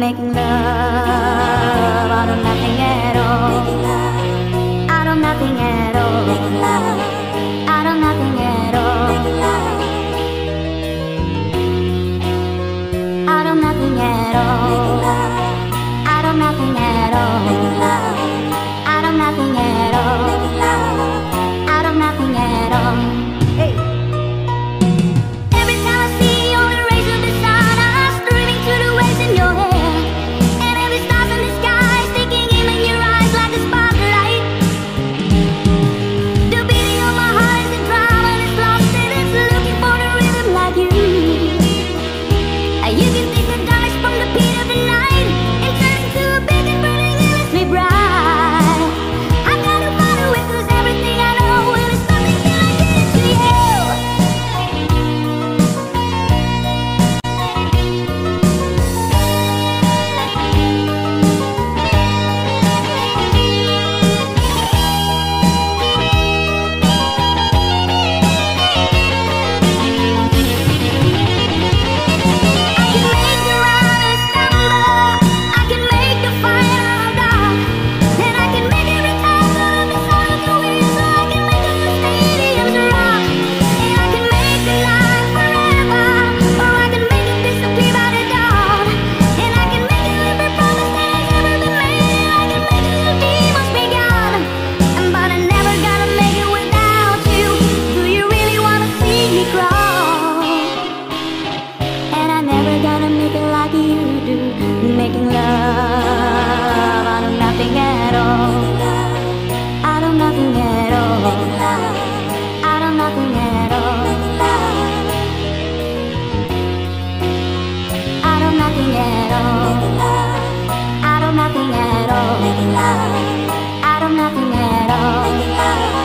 making love. Out of nothing out of nothing at all.